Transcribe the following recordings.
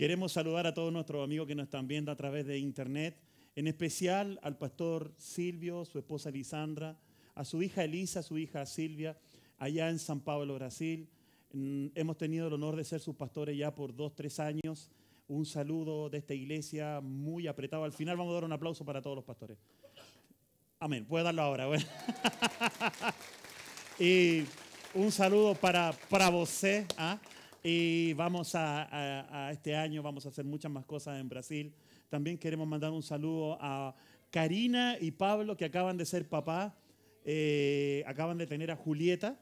Queremos saludar a todos nuestros amigos que nos están viendo a través de internet, en especial al pastor Silvio, su esposa Lisandra, a su hija Elisa, su hija Silvia, allá en San Pablo, Brasil. Mm, hemos tenido el honor de ser sus pastores ya por dos, tres años. Un saludo de esta iglesia muy apretado. Al final vamos a dar un aplauso para todos los pastores. Amén. Puede darlo ahora. Bueno. y un saludo para, para vos. ¿ah? Y vamos a, este año, vamos a hacer muchas más cosas en Brasil. También queremos mandar un saludo a Karina y Pablo, que acaban de ser papá. Eh, acaban de tener a Julieta,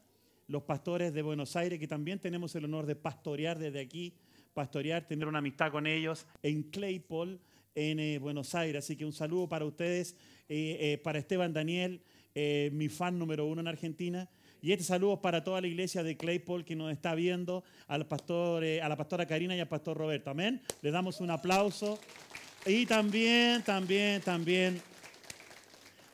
los pastores de Buenos Aires, que también tenemos el honor de pastorear desde aquí, pastorear, tener una amistad con ellos en Claypole, en eh, Buenos Aires. Así que un saludo para ustedes, eh, para Esteban Daniel, mi fan número uno en Argentina. Y este saludo para toda la iglesia de Claypole que nos está viendo, al pastor, a la pastora Karina y al pastor Roberto. Amén. Le damos un aplauso. Y también, también, también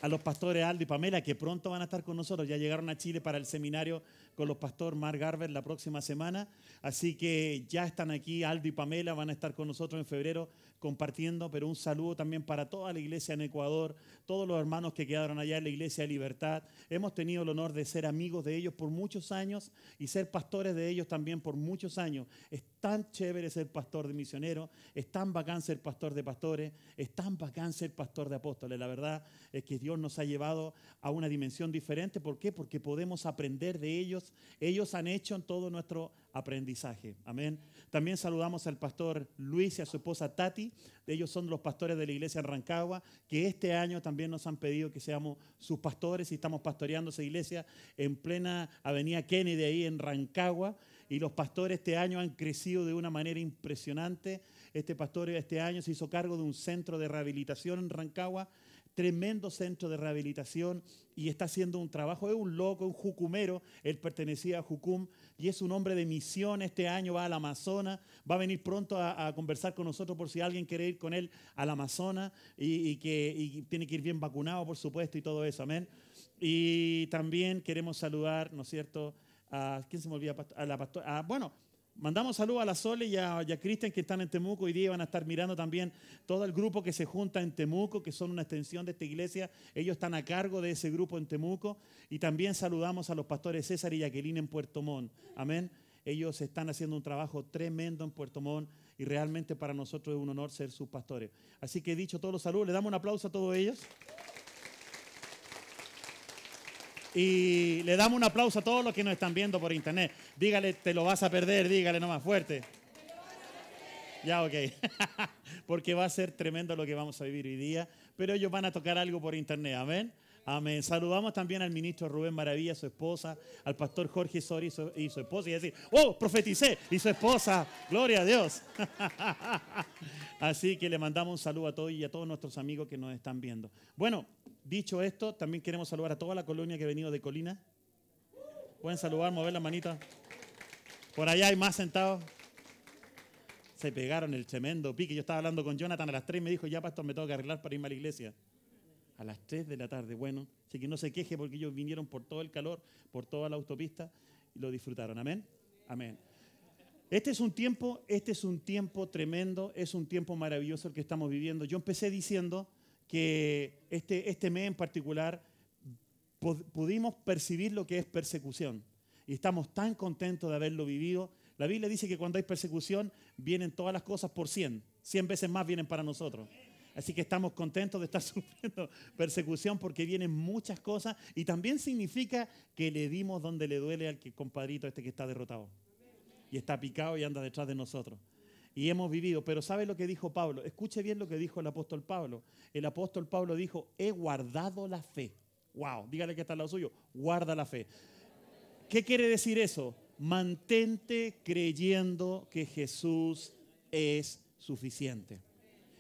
a los pastores Aldo y Pamela, que pronto van a estar con nosotros. Ya llegaron a Chile para el seminario con los pastores Mark Garber la próxima semana. Así que ya están aquí, Aldo y Pamela van a estar con nosotros en febrero compartiendo, pero un saludo también para toda la iglesia en Ecuador, todos los hermanos que quedaron allá en la iglesia de Libertad. Hemos tenido el honor de ser amigos de ellos por muchos años y ser pastores de ellos también por muchos años. Es tan chévere ser pastor de misioneros, es tan bacán ser pastor de pastores, es tan bacán ser pastor de apóstoles. La verdad es que Dios nos ha llevado a una dimensión diferente. ¿Por qué? Porque podemos aprender de ellos. Ellos han hecho en todo nuestro aprendizaje. Amén. También saludamos al pastor Luis y a su esposa Tati. Ellos son los pastores de la iglesia en Rancagua, que este año también nos han pedido que seamos sus pastores y estamos pastoreando esa iglesia en plena avenida Kennedy ahí en Rancagua. Y los pastores este año han crecido de una manera impresionante. Este pastor este año se hizo cargo de un centro de rehabilitación en Rancagua tremendo centro de rehabilitación y está haciendo un trabajo. Es un loco, un jucumero. Él pertenecía a Jucum y es un hombre de misión. Este año va al Amazonas. Va a venir pronto a, conversar con nosotros por si alguien quiere ir con él al Amazonas y, que tiene que ir bien vacunado, por supuesto, y todo eso. Amén. Y también queremos saludar, ¿no es cierto? A, ¿Quién se me olvida? A la pastora. bueno, Mandamos saludos a la Sole y a, Cristian que están en Temuco. Hoy día van a estar mirando también todo el grupo que se junta en Temuco, que son una extensión de esta iglesia. Ellos están a cargo de ese grupo en Temuco. Y también saludamos a los pastores César y Jacqueline en Puerto Montt. Amén. Ellos están haciendo un trabajo tremendo en Puerto Montt y realmente para nosotros es un honor ser sus pastores. Así que dicho todos los saludos, le damos un aplauso a todos ellos. Y le damos un aplauso a todos los que nos están viendo por internet. Dígale, te lo vas a perder, dígale nomás fuerte. Ya, ok. Porque va a ser tremendo lo que vamos a vivir hoy día. Pero ellos van a tocar algo por internet. Amén. Amén. Saludamos también al ministro Rubén Maravilla, su esposa, al pastor Jorge Sori y su, esposa. Y decir, oh, profeticé. Y su esposa. Gloria a Dios. Así que le mandamos un saludo a todos y a todos nuestros amigos que nos están viendo. Bueno, Dicho esto, también queremos saludar a toda la colonia que ha venido de Colina. Pueden saludar, mover la manita. Por allá hay más sentados. Se pegaron el tremendo pique. Yo estaba hablando con Jonathan a las 3 y me dijo, ya pastor, me tengo que arreglar para irme a la iglesia. A las 3 de la tarde. Bueno, así que no se queje porque ellos vinieron por todo el calor, por toda la autopista y lo disfrutaron. Amén. Amén. Este es un tiempo, este es un tiempo tremendo, es un tiempo maravilloso el que estamos viviendo. Yo empecé diciendo que este, este mes en particular pudimos percibir lo que es persecución. Y estamos tan contentos de haberlo vivido. La Biblia dice que cuando hay persecución vienen todas las cosas por 100. 100 veces más vienen para nosotros. Así que estamos contentos de estar sufriendo persecución porque vienen muchas cosas y también significa que le dimos donde le duele al compadrito este que está derrotado. Y está picado y anda detrás de nosotros y hemos vivido. Pero ¿sabe lo que dijo Pablo? Escuche bien lo que dijo el apóstol Pablo. El apóstol Pablo dijo, he guardado la fe. Wow, dígale que está al lado suyo, guarda la fe. ¿Qué quiere decir eso? Mantente creyendo que Jesús es suficiente.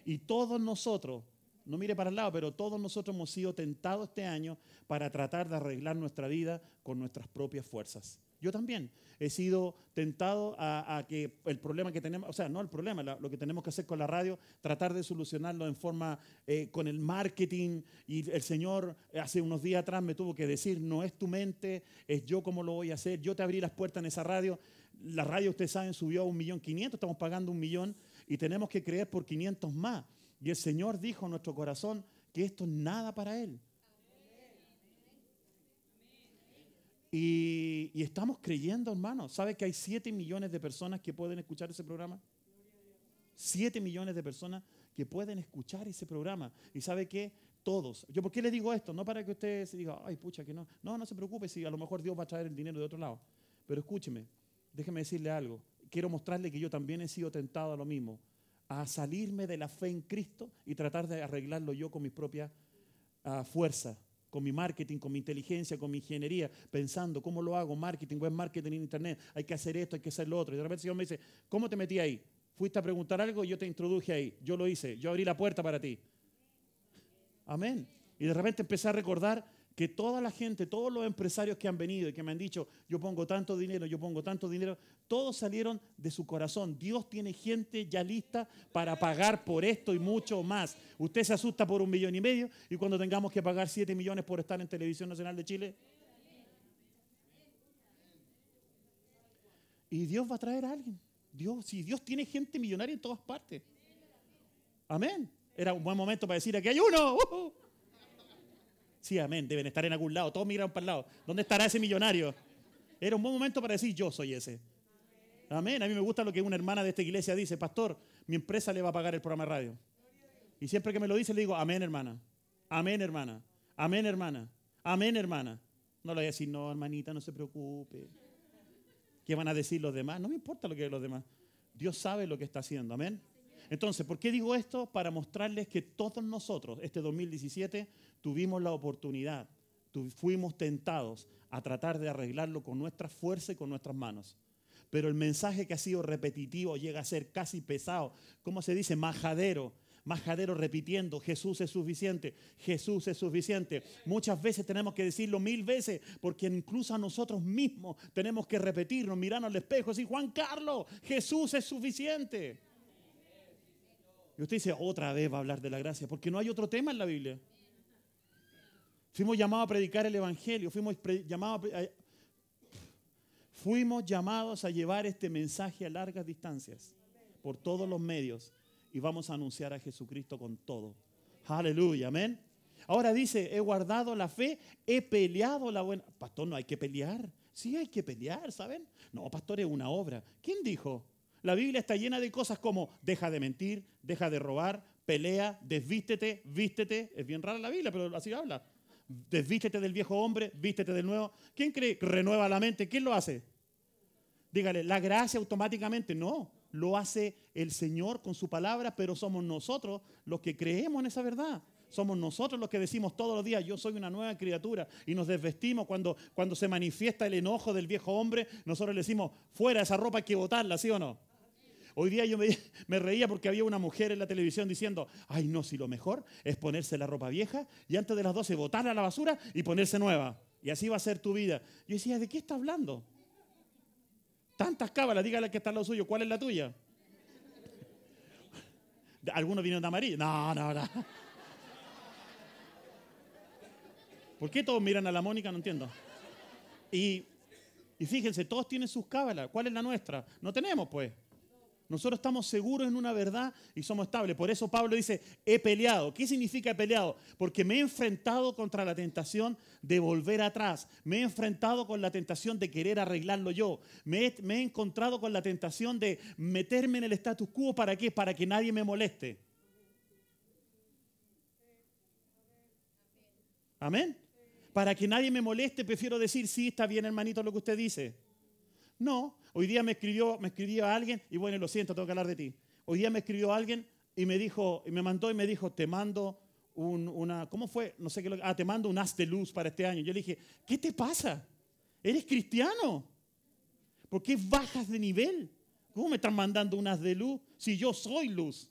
Y todos nosotros, no mire para el lado, pero todos nosotros hemos sido tentados este año para tratar de arreglar nuestra vida con nuestras propias fuerzas. Yo también he sido tentado a, que el problema que tenemos, o sea, no el problema, lo que tenemos que hacer con la radio, tratar de solucionarlo en forma eh, con el marketing. Y el Señor eh, hace unos días atrás me tuvo que decir, no es tu mente, es yo cómo lo voy a hacer. Yo te abrí las puertas en esa radio. La radio, ustedes saben, subió a un millón quinientos, estamos pagando un millón y tenemos que creer por 500 más. Y el Señor dijo en nuestro corazón que esto es nada para Él. Y, estamos creyendo, hermano. ¿Sabe que hay 7 millones de personas que pueden escuchar ese programa? 7 millones de personas que pueden escuchar ese programa. ¿Y sabe qué? Todos. ¿Yo por qué le digo esto? No para que usted se diga, ay, pucha, que no. No, no se preocupe si a lo mejor Dios va a traer el dinero de otro lado. Pero escúcheme, déjeme decirle algo. Quiero mostrarle que yo también he sido tentado a lo mismo. A salirme de la fe en Cristo y tratar de arreglarlo yo con mis propias uh, fuerzas con mi marketing, con mi inteligencia, con mi ingeniería, pensando cómo lo hago, marketing, web marketing en internet, hay que hacer esto, hay que hacer lo otro. Y de repente el Señor me dice, ¿cómo te metí ahí? Fuiste a preguntar algo y yo te introduje ahí. Yo lo hice, yo abrí la puerta para ti. Amén. Y de repente empecé a recordar que toda la gente, todos los empresarios que han venido y que me han dicho, yo pongo tanto dinero, yo pongo tanto dinero, todos salieron de su corazón. Dios tiene gente ya lista para pagar por esto y mucho más. Usted se asusta por un millón y medio y cuando tengamos que pagar siete millones por estar en Televisión Nacional de Chile. Y Dios va a traer a alguien. Dios, si Dios tiene gente millonaria en todas partes. Amén. Era un buen momento para decir, aquí hay uno. Sí, amén. Deben estar en algún lado. Todos miran para el lado. ¿Dónde estará ese millonario? Era un buen momento para decir, yo soy ese. Amén. A mí me gusta lo que una hermana de esta iglesia dice, pastor, mi empresa le va a pagar el programa de radio. Y siempre que me lo dice le digo, amén hermana, amén hermana, amén hermana, amén hermana. No le voy a decir, no hermanita, no se preocupe. ¿Qué van a decir los demás? No me importa lo que los demás. Dios sabe lo que está haciendo, amén. Entonces, ¿por qué digo esto? Para mostrarles que todos nosotros, este 2017, tuvimos la oportunidad, fuimos tentados a tratar de arreglarlo con nuestra fuerza y con nuestras manos. Pero el mensaje que ha sido repetitivo llega a ser casi pesado. ¿Cómo se dice? Majadero. Majadero repitiendo, Jesús es suficiente, Jesús es suficiente. Muchas veces tenemos que decirlo mil veces, porque incluso a nosotros mismos tenemos que repetirnos, mirando al espejo y decir, Juan Carlos, Jesús es suficiente. Y usted dice, otra vez va a hablar de la gracia, porque no hay otro tema en la Biblia. Fuimos llamados a predicar el Evangelio, fuimos llamados a, fuimos llamados a llevar este mensaje a largas distancias, por todos los medios, y vamos a anunciar a Jesucristo con todo. Aleluya, amén. Ahora dice, he guardado la fe, he peleado la buena. Pastor, no hay que pelear. Sí hay que pelear, ¿saben? No, pastor, es una obra. ¿Quién dijo? La Biblia está llena de cosas como deja de mentir, deja de robar, pelea, desvístete, vístete. Es bien rara la Biblia, pero así habla. Desvístete del viejo hombre, vístete del nuevo. ¿Quién cree renueva la mente? ¿Quién lo hace? Dígale, la gracia automáticamente. No, lo hace el Señor con su palabra, pero somos nosotros los que creemos en esa verdad. Somos nosotros los que decimos todos los días, yo soy una nueva criatura, y nos desvestimos cuando, cuando se manifiesta el enojo del viejo hombre, nosotros le decimos, fuera esa ropa hay que botarla, ¿sí o no? Hoy día yo me, reía porque había una mujer en la televisión diciendo, ay no, si lo mejor es ponerse la ropa vieja y antes de las 12 botarla a la basura y ponerse nueva. Y así va a ser tu vida. Yo decía, ¿de qué está hablando? Tantas cábalas, dígale que está lo suyo, ¿cuál es la tuya? ¿Algunos vinieron de amarillo? No, no, no. ¿Por qué todos miran a la Mónica? No entiendo. Y, y fíjense, todos tienen sus cábalas. ¿Cuál es la nuestra? No tenemos, pues. Nosotros estamos seguros en una verdad y somos estables. Por eso Pablo dice, he peleado. ¿Qué significa he peleado? Porque me he enfrentado contra la tentación de volver atrás. Me he enfrentado con la tentación de querer arreglarlo yo. Me he, encontrado con la tentación de meterme en el status quo. ¿Para qué? Para que nadie me moleste. Amén. Para que nadie me moleste, prefiero decir, sí, está bien, hermanito, lo que usted dice. No, Hoy día me escribió, me escribió a alguien, y bueno, lo siento, tengo que hablar de ti. Hoy día me escribió alguien y me dijo, y me mandó y me dijo, te mando un, una, ¿cómo fue? No sé qué, ah, te mando un haz de luz para este año. Yo le dije, ¿qué te pasa? ¿Eres cristiano? ¿Por qué bajas de nivel? ¿Cómo me están mandando un haz de luz si yo soy luz?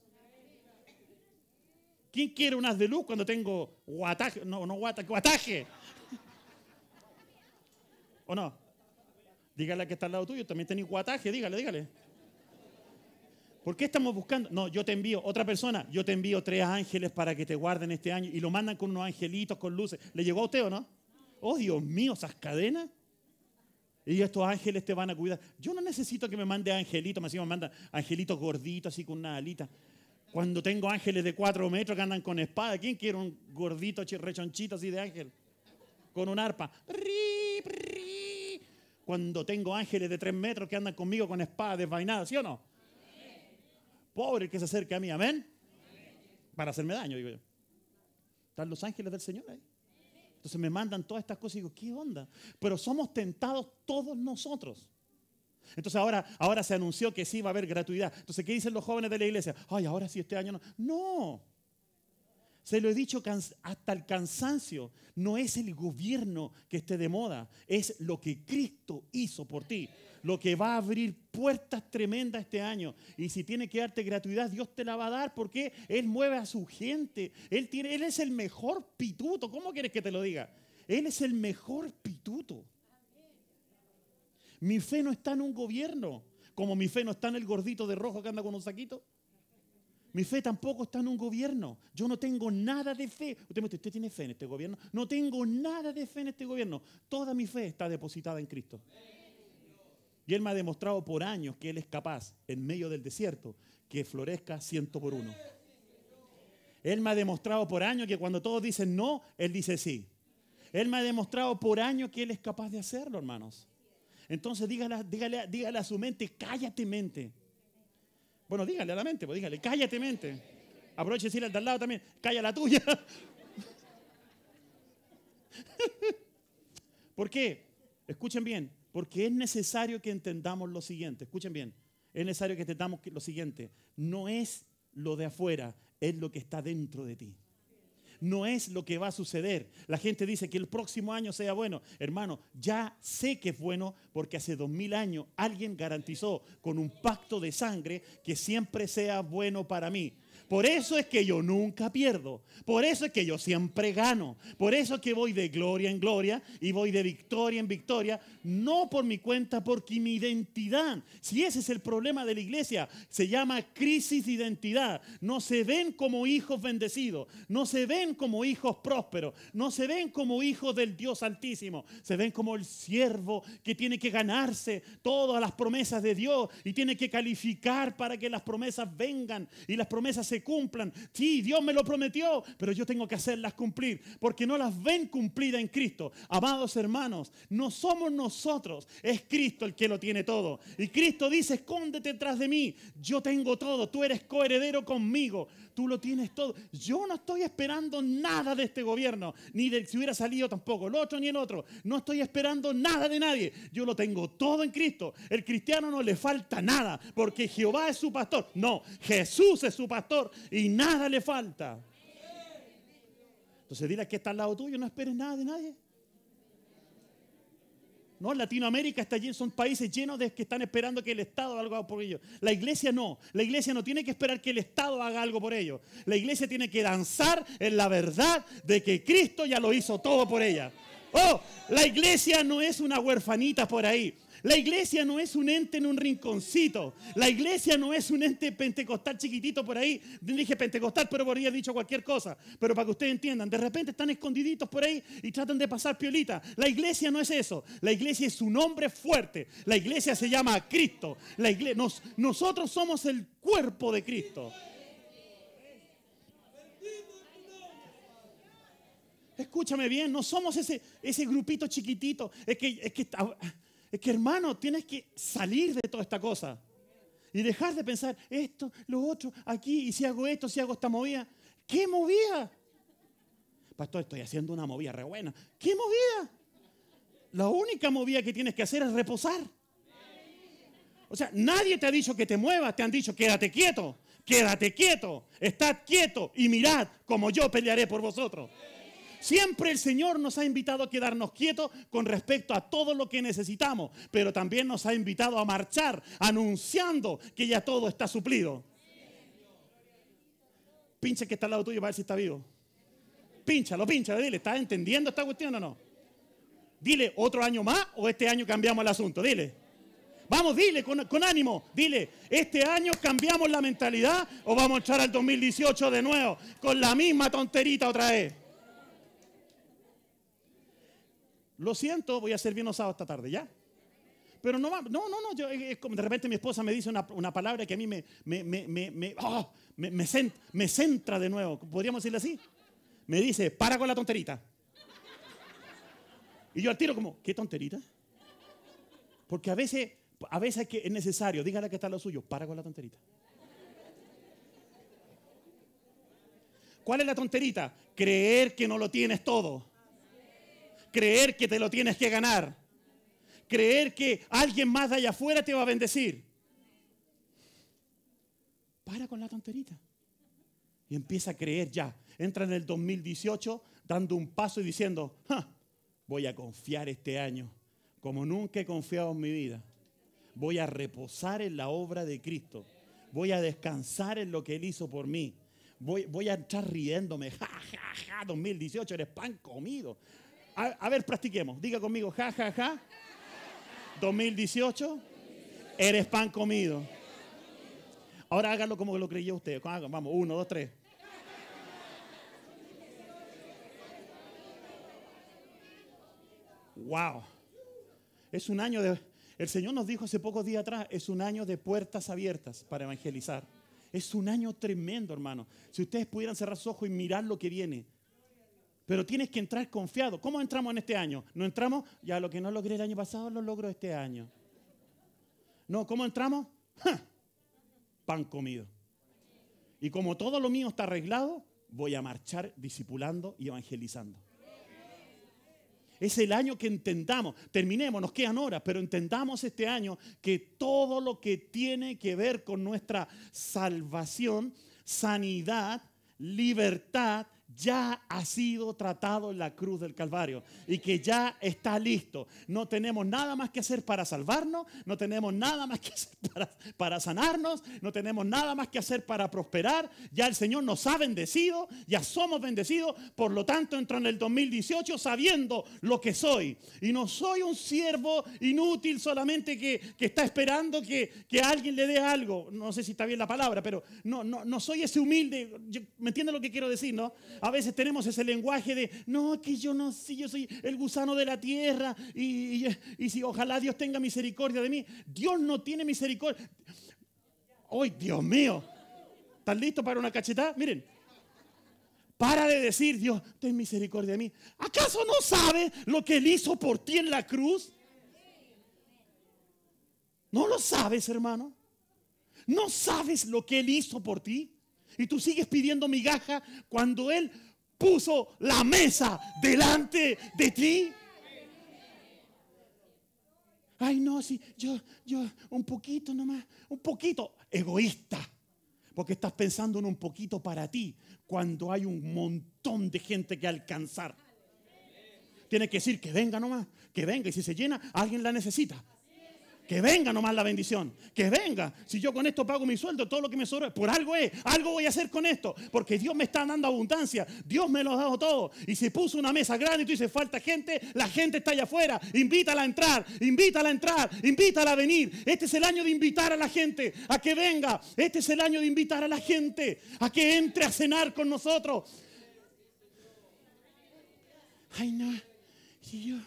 ¿Quién quiere un haz de luz cuando tengo guataje? No, no guataje, guataje. ¿O no? Dígale a que está al lado tuyo, también tenés guataje, dígale, dígale. ¿Por qué estamos buscando? No, yo te envío, otra persona, yo te envío tres ángeles para que te guarden este año y lo mandan con unos angelitos, con luces. ¿Le llegó a usted o no? Oh, Dios mío, esas cadenas. Y estos ángeles te van a cuidar. Yo no necesito que me mande angelitos, me me mandan angelitos gorditos así con una alita. Cuando tengo ángeles de cuatro metros que andan con espada, ¿quién quiere un gordito rechonchito así de ángel? Con un arpa. Cuando tengo ángeles de tres metros que andan conmigo con espada desvainada, ¿sí o no? Pobre que se acerque a mí, amén. Para hacerme daño, digo yo. Están los ángeles del Señor ahí. Entonces me mandan todas estas cosas y digo, ¿qué onda? Pero somos tentados todos nosotros. Entonces ahora, ahora se anunció que sí va a haber gratuidad. Entonces, ¿qué dicen los jóvenes de la iglesia? Ay, ahora sí este año no. No. Se lo he dicho hasta el cansancio. No es el gobierno que esté de moda, es lo que Cristo hizo por ti lo que va a abrir puertas tremendas este año. Y si tiene que darte gratuidad, Dios te la va a dar porque Él mueve a su gente. Él, él es el mejor pituto. ¿Cómo quieres que te lo diga? Él es el mejor pituto. Mi fe no está en un gobierno, como mi fe no está en el gordito de rojo que anda con un saquito. Mi fe tampoco está en un gobierno. Yo no tengo nada de fe. Usted me dice, ¿usted tiene fe en este gobierno? No tengo nada de fe en este gobierno. Toda mi fe está depositada en Cristo. Y Él me ha demostrado por años que Él es capaz, en medio del desierto, que florezca ciento por uno. Él me ha demostrado por años que cuando todos dicen no, Él dice sí. Él me ha demostrado por años que Él es capaz de hacerlo, hermanos. Entonces dígale, dígale, dígale a su mente, cállate mente. Bueno, dígale a la mente, pues dígale, cállate mente. Aproveche decirle al de al lado también, calla la tuya. ¿Por qué? Escuchen bien, porque es necesario que entendamos lo siguiente. Escuchen bien. Es necesario que entendamos lo siguiente. No es lo de afuera, es lo que está dentro de ti. No es lo que va a suceder. La gente dice que el próximo año sea bueno. Hermano, ya sé que es bueno porque hace dos mil años alguien garantizó con un pacto de sangre que siempre sea bueno para mí. Por eso es que yo nunca pierdo. Por eso es que yo siempre gano. Por eso es que voy de gloria en gloria y voy de victoria en victoria. No por mi cuenta, porque mi identidad. Si ese es el problema de la iglesia, se llama crisis de identidad. No se ven como hijos bendecidos. No se ven como hijos prósperos. No se ven como hijos del Dios Altísimo. Se ven como el siervo que tiene que ganarse todas las promesas de Dios y tiene que calificar para que las promesas vengan y las promesas se cumplan. Sí, Dios me lo prometió, pero yo tengo que hacerlas cumplir, porque no las ven cumplidas en Cristo. Amados hermanos, no somos nosotros, es Cristo el que lo tiene todo. Y Cristo dice, escóndete detrás de mí, yo tengo todo, tú eres coheredero conmigo tú lo tienes todo. Yo no estoy esperando nada de este gobierno, ni de si hubiera salido tampoco el otro ni el otro. No estoy esperando nada de nadie. Yo lo tengo todo en Cristo. El cristiano no le falta nada, porque Jehová es su pastor. No, Jesús es su pastor y nada le falta. Entonces dile que está al lado tuyo, no esperes nada de nadie. No, Latinoamérica está lleno, son países llenos de que están esperando que el Estado haga algo por ellos. La iglesia no. La iglesia no tiene que esperar que el Estado haga algo por ellos. La iglesia tiene que danzar en la verdad de que Cristo ya lo hizo todo por ella. Oh, la iglesia no es una huerfanita por ahí. La iglesia no es un ente en un rinconcito. La iglesia no es un ente pentecostal chiquitito por ahí. Dije pentecostal, pero podría haber dicho cualquier cosa. Pero para que ustedes entiendan, de repente están escondiditos por ahí y tratan de pasar piolita. La iglesia no es eso. La iglesia es un hombre fuerte. La iglesia se llama Cristo. La iglesia, nosotros somos el cuerpo de Cristo. Escúchame bien, no somos ese, grupito chiquitito. Es que, es que es que hermano, tienes que salir de toda esta cosa y dejar de pensar esto, lo otro, aquí, y si hago esto, si hago esta movida. ¿Qué movida? Pastor, estoy haciendo una movida re buena. ¿Qué movida? La única movida que tienes que hacer es reposar. O sea, nadie te ha dicho que te muevas, te han dicho quédate quieto, quédate quieto, estad quieto y mirad como yo pelearé por vosotros. Siempre el Señor nos ha invitado a quedarnos quietos con respecto a todo lo que necesitamos, pero también nos ha invitado a marchar anunciando que ya todo está suplido. Pincha que está al lado tuyo para ver si está vivo. Pínchalo, pínchalo, dile, ¿estás entendiendo esta cuestión o no? Dile, ¿otro año más o este año cambiamos el asunto? Dile. Vamos, dile con, con, ánimo. Dile, ¿este año cambiamos la mentalidad o vamos a entrar al 2018 de nuevo con la misma tonterita otra vez? Lo siento, voy a ser bien osado esta tarde, ¿ya? Pero no, no, no, no, yo, es como de repente mi esposa me dice una, palabra que a mí me, me, me, me, oh, me, me, centra, me centra de nuevo, podríamos decirle así. Me dice, para con la tonterita. Y yo al tiro como, ¿qué tonterita? Porque a veces, a veces es necesario, dígale que está lo suyo, para con la tonterita. ¿Cuál es la tonterita? Creer que no lo tienes todo. Creer que te lo tienes que ganar creer que alguien más de allá afuera te va a bendecir. Para con la tonterita. Y empieza a creer ya. Entra en el 2018 dando un paso y diciendo, voy a confiar este año como nunca he confiado en mi vida. Voy a reposar en la obra de Cristo. Voy a descansar en lo que Él hizo por mí. Voy, voy a estar riéndome. Ja, ja, ja, 2018 eres pan comido. A, ver, practiquemos. Diga conmigo, ja, ja, ja. 2018, eres pan comido. Ahora hágalo como lo creyó usted. Vamos, uno, dos, tres. Wow. Es un año de... El Señor nos dijo hace pocos días atrás, es un año de puertas abiertas para evangelizar. Es un año tremendo, hermano. Si ustedes pudieran cerrar sus ojos y mirar lo que viene, pero tienes que entrar confiado. ¿Cómo entramos en este año? No entramos, ya lo que no logré el año pasado lo logro este año. No, ¿cómo entramos? Pan comido. Y como todo lo mío está arreglado, voy a marchar discipulando y evangelizando. Es el año que entendamos, terminemos, nos quedan horas, pero entendamos este año que todo lo que tiene que ver con nuestra salvación, sanidad, libertad, ya ha sido tratado en la cruz del Calvario y que ya está listo. No tenemos nada más que hacer para salvarnos, no tenemos nada más que hacer para, sanarnos, no tenemos nada más que hacer para prosperar. Ya el Señor nos ha bendecido, ya somos bendecidos, por lo tanto entro en el 2018 sabiendo lo que soy. Y no soy un siervo inútil solamente que, está esperando que, alguien le dé algo. No sé si está bien la palabra, pero no, no, no soy ese humilde. ¿Me entiende lo que quiero decir? No? A veces tenemos ese lenguaje de, no, que yo no sé, yo soy el gusano de la tierra y, si ojalá Dios tenga misericordia de mí. Dios no tiene misericordia. ¡Ay, Dios mío! ¿Están listos para una cachetada? Miren, para de decir, Dios, ten misericordia de mí. ¿Acaso no sabes lo que Él hizo por ti en la cruz? ¿No lo sabes, hermano? ¿No sabes lo que Él hizo por ti? Y tú sigues pidiendo migaja cuando Él puso la mesa delante de ti. Ay, no, sí, yo, yo, un poquito nomás, un poquito, egoísta. Porque estás pensando en un poquito para ti cuando hay un montón de gente que alcanzar. Tienes que decir que venga nomás, que venga. Y si se llena, alguien la necesita. Que venga nomás la bendición. Que venga. Si yo con esto pago mi sueldo, todo lo que me sobra, por algo es. Algo voy a hacer con esto. Porque Dios me está dando abundancia. Dios me lo ha dado todo. Y si puso una mesa grande y tú dices, falta gente, la gente está allá afuera. Invítala a entrar. Invítala a entrar. Invítala a venir. Este es el año de invitar a la gente a que venga. Este es el año de invitar a la gente a que entre a cenar con nosotros. Ay, no. Yo,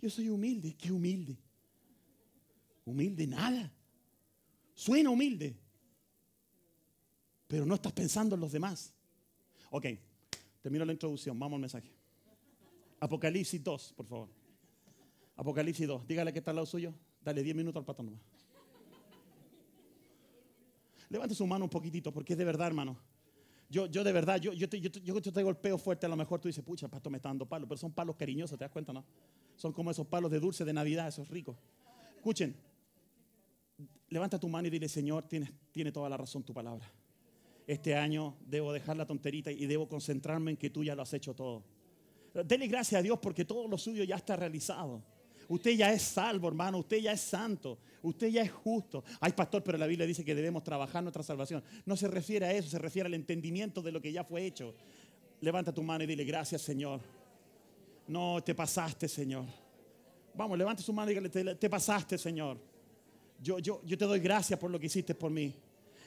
yo soy humilde. Qué humilde. Humilde nada. Suena humilde. Pero no estás pensando en los demás. Ok, termino la introducción. Vamos al mensaje. Apocalipsis 2, por favor. Apocalipsis 2. Dígale que está al lado suyo. Dale 10 minutos al pato nomás. Levante su mano un poquitito, porque es de verdad, hermano. Yo, yo de verdad, yo, yo, te, yo, yo te golpeo fuerte, a lo mejor tú dices, pucha, el pastor me está dando palos, pero son palos cariñosos, ¿te das cuenta, no? Son como esos palos de dulce de Navidad, esos ricos. Escuchen, levanta tu mano y dile, Señor, tiene, toda la razón tu palabra. Este año debo dejar la tonterita y debo concentrarme en que tú ya lo has hecho todo. Dele gracias a Dios porque todo lo suyo ya está realizado. Usted ya es salvo, hermano. Usted ya es santo. Usted ya es justo. Ay, pastor, pero la Biblia dice que debemos trabajar nuestra salvación. No se refiere a eso, se refiere al entendimiento de lo que ya fue hecho. Levanta tu mano y dile, gracias, Señor. No te pasaste, Señor. Vamos, levante su mano y te, te pasaste, Señor. Yo, yo, yo te doy gracias por lo que hiciste por mí.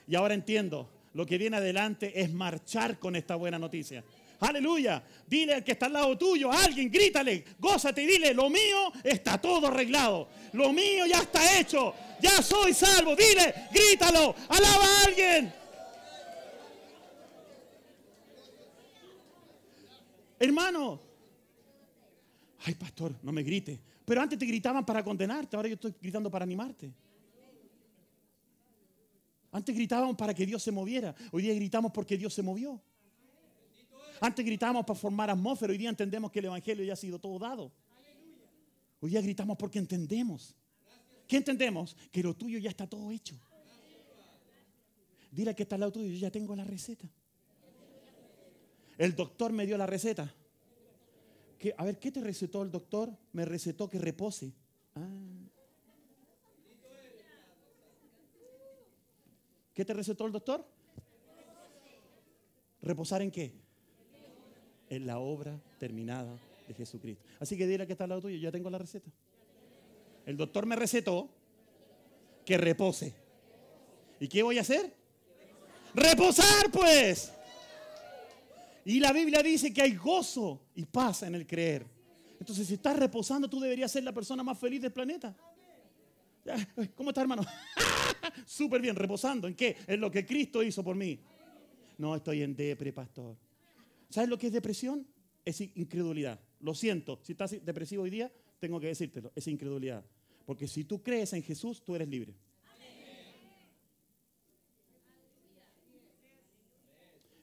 Y ahora entiendo, lo que viene adelante es marchar con esta buena noticia. Aleluya. Dile al que está al lado tuyo, alguien, grítale, gózate y dile, lo mío está todo arreglado. Lo mío ya está hecho. Ya soy salvo. Dile, grítalo, alaba a alguien. Hermano. Ay, pastor, no me grite. Pero antes te gritaban para condenarte, ahora yo estoy gritando para animarte. Antes gritábamos para que Dios se moviera, hoy día gritamos porque Dios se movió. Antes gritábamos para formar atmósfera, hoy día entendemos que el Evangelio ya ha sido todo dado. Hoy día gritamos porque entendemos. ¿Qué entendemos? Que lo tuyo ya está todo hecho. Dile que está al lado tuyo, yo ya tengo la receta. El doctor me dio la receta. a ver, ¿qué te recetó el doctor? Me recetó que repose. ¿Qué te recetó el doctor? ¿Reposar en qué? En la obra terminada de Jesucristo. Así que dile que está al lado tuyo, ya tengo la receta. El doctor me recetó que repose. ¿Y qué voy a hacer? Reposar pues. Y la Biblia dice que hay gozo y paz en el creer. Entonces, si estás reposando, tú deberías ser la persona más feliz del planeta. ¿Cómo está, hermano? Súper bien, reposando. ¿En qué? En lo que Cristo hizo por mí. No, estoy en depre, pastor. ¿Sabes lo que es depresión? Es incredulidad. Lo siento, si estás depresivo hoy día, tengo que decírtelo, es incredulidad. Porque si tú crees en Jesús, tú eres libre.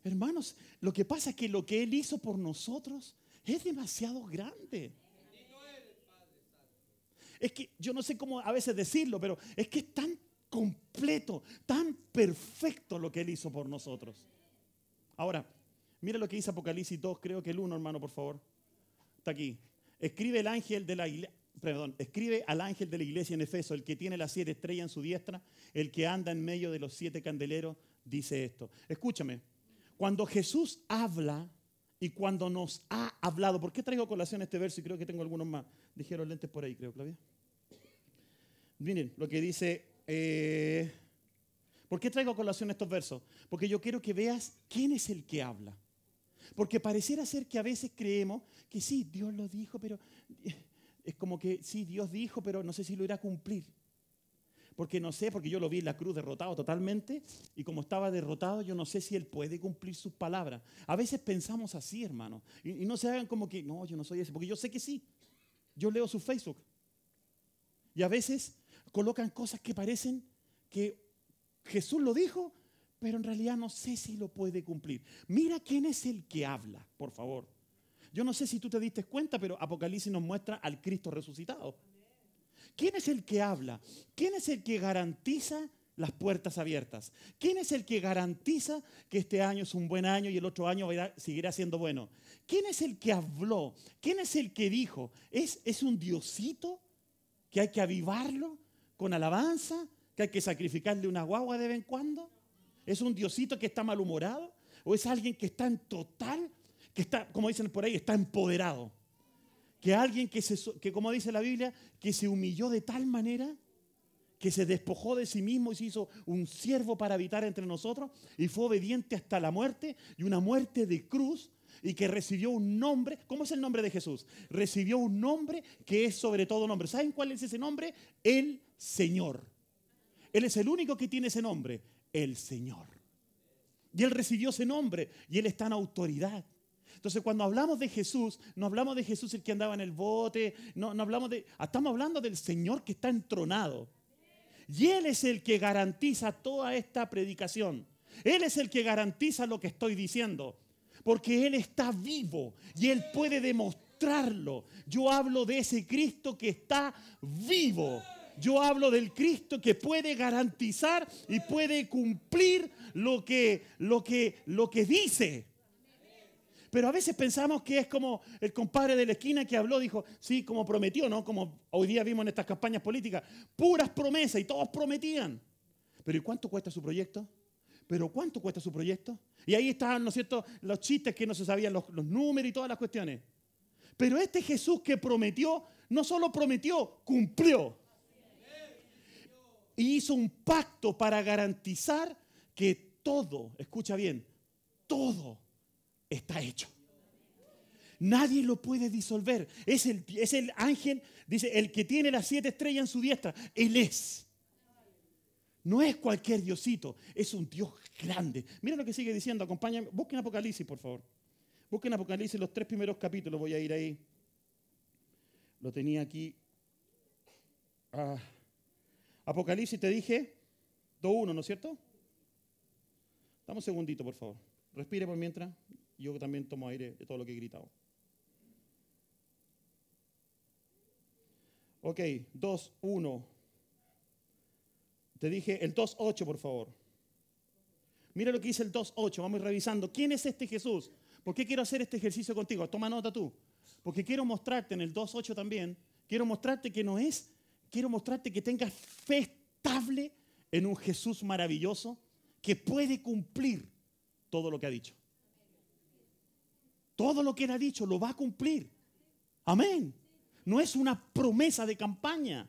Hermanos, lo que pasa es que lo que Él hizo por nosotros es demasiado grande. Es que yo no sé cómo a veces decirlo, pero es que es tan completo, tan perfecto lo que Él hizo por nosotros. Ahora, mira lo que dice Apocalipsis 2, creo que el 1, hermano, por favor. Está aquí. Escribe el ángel de la Perdón, escribe al ángel de la iglesia en Efeso, el que tiene las siete estrellas en su diestra, el que anda en medio de los siete candeleros, dice esto. Escúchame, cuando Jesús habla y cuando nos ha hablado, ¿por qué traigo colación este verso? Y creo que tengo algunos más. Dijeron lentes por ahí, creo, Claudia. Miren lo que dice. Eh, ¿Por qué traigo colación estos versos? Porque yo quiero que veas quién es el que habla. Porque pareciera ser que a veces creemos que sí, Dios lo dijo, pero es como que sí, Dios dijo, pero no sé si lo irá a cumplir. Porque no sé, porque yo lo vi en la cruz derrotado totalmente y como estaba derrotado, yo no sé si Él puede cumplir sus palabras. A veces pensamos así, hermano. Y, no se hagan como que, no, yo no soy ese, porque yo sé que sí. Yo leo su Facebook. Y a veces colocan cosas que parecen que Jesús lo dijo, pero en realidad no sé si lo puede cumplir. Mira quién es el que habla, por favor. Yo no sé si tú te diste cuenta, pero Apocalipsis nos muestra al Cristo resucitado. ¿Quién es el que habla? ¿Quién es el que garantiza las puertas abiertas? ¿Quién es el que garantiza que este año es un buen año y el otro año seguirá siendo bueno? ¿Quién es el que habló? ¿Quién es el que dijo? ¿Es, es un diosito que hay que avivarlo con alabanza? ¿Que hay que sacrificarle una guagua de vez en cuando? ¿Es un diosito que está malhumorado? ¿O es alguien que está en total, que está, como dicen por ahí, está empoderado? que alguien que, se, que, como dice la Biblia, que se humilló de tal manera que se despojó de sí mismo y se hizo un siervo para habitar entre nosotros y fue obediente hasta la muerte y una muerte de cruz y que recibió un nombre. ¿Cómo es el nombre de Jesús? Recibió un nombre que es sobre todo nombre. ¿Saben cuál es ese nombre? El Señor. Él es el único que tiene ese nombre, el Señor. Y él recibió ese nombre y él está en autoridad. Entonces, cuando hablamos de Jesús, no hablamos de Jesús el que andaba en el bote, no, no hablamos de. Estamos hablando del Señor que está entronado. Y Él es el que garantiza toda esta predicación. Él es el que garantiza lo que estoy diciendo. Porque Él está vivo y Él puede demostrarlo. Yo hablo de ese Cristo que está vivo. Yo hablo del Cristo que puede garantizar y puede cumplir lo que, lo que, lo que dice. Pero a veces pensamos que es como el compadre de la esquina que habló, dijo, sí, como prometió, ¿no? Como hoy día vimos en estas campañas políticas, puras promesas y todos prometían. Pero ¿y cuánto cuesta su proyecto? ¿Pero cuánto cuesta su proyecto? Y ahí estaban, ¿no es cierto?, los chistes que no se sabían, los, números y todas las cuestiones. Pero este Jesús que prometió, no solo prometió, cumplió. Y hizo un pacto para garantizar que todo, escucha bien, todo está hecho. Nadie lo puede disolver. Es el, ángel, dice, el que tiene las siete estrellas en su diestra. Él es. No es cualquier diosito, es un Dios grande. Mira lo que sigue diciendo, acompáñame. Busquen Apocalipsis, por favor. Busquen Apocalipsis los tres primeros capítulos, voy a ir ahí. Lo tenía aquí. Ah. Apocalipsis te dije 2.1, ¿no es cierto? Dame un segundito, por favor. Respire por mientras. Yo también tomo aire de todo lo que he gritado. Ok, 2.1. Te dije el 2.8, por favor. Mira lo que dice el 2.8. Vamos revisando. ¿Quién es este Jesús? ¿Por qué quiero hacer este ejercicio contigo? Toma nota tú. Porque quiero mostrarte en el 2.8 también. Quiero mostrarte que no es. Quiero mostrarte que tengas fe estable en un Jesús maravilloso que puede cumplir todo lo que ha dicho. Todo lo que él ha dicho lo va a cumplir. Amén. No es una promesa de campaña.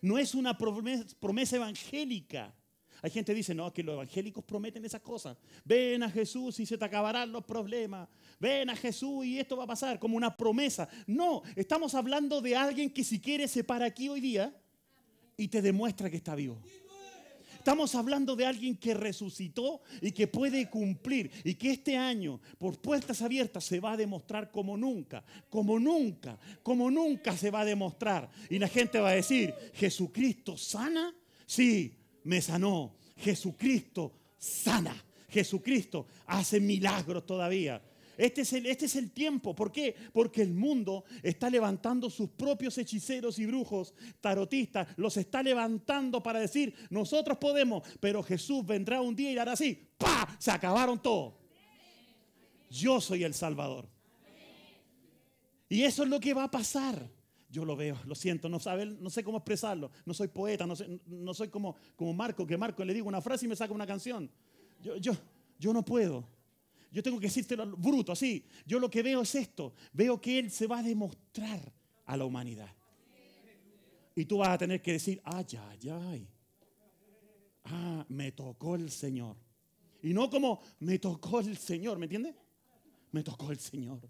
No es una promesa, evangélica. Hay gente que dice, no, que los evangélicos prometen esas cosas. Ven a Jesús y se te acabarán los problemas. Ven a Jesús y esto va a pasar como una promesa. No, estamos hablando de alguien que si quiere se para aquí hoy día y te demuestra que está vivo. Estamos hablando de alguien que resucitó y que puede cumplir y que este año, por puertas abiertas, se va a demostrar como nunca, como nunca, como nunca se va a demostrar. Y la gente va a decir, ¿Jesucristo sana? Sí, me sanó. Jesucristo sana. Jesucristo hace milagros todavía. Este es, el, este es el tiempo. ¿Por qué? Porque el mundo está levantando sus propios hechiceros y brujos, tarotistas, los está levantando para decir, nosotros podemos, pero Jesús vendrá un día y hará así, ¡pa! Se acabaron todos. Yo soy el Salvador. Y eso es lo que va a pasar. Yo lo veo, lo siento, no, sabe, no sé cómo expresarlo. No soy poeta, no, soy como, como Marco, que Marco le digo una frase y me saca una canción. Yo, yo, yo no puedo. Yo tengo que decírtelo bruto, así. Yo lo que veo es esto. Veo que Él se va a demostrar a la humanidad. Y tú vas a tener que decir, ay, ay, ay. Ah, me tocó el Señor. Y no como me tocó el Señor, ¿me entiendes? Me tocó el Señor.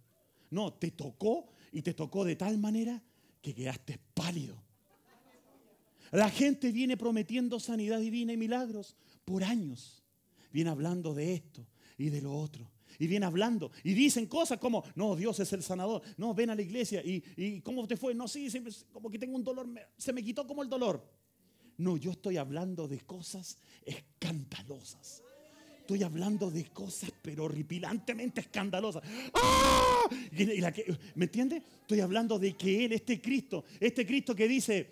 No, te tocó y te tocó de tal manera que quedaste pálido. La gente viene prometiendo sanidad divina y milagros por años. Viene hablando de esto, y de lo otro. Y viene hablando y dicen cosas como, no, Dios es el sanador. No, ven a la iglesia y, y ¿cómo te fue? No, sí, como que tengo un dolor, se me quitó como el dolor. No, yo estoy hablando de cosas escandalosas. Estoy hablando de cosas, pero horripilantemente escandalosas. ¡Ah! ¿Me entiende? Estoy hablando de que Él, este Cristo, este Cristo que dice,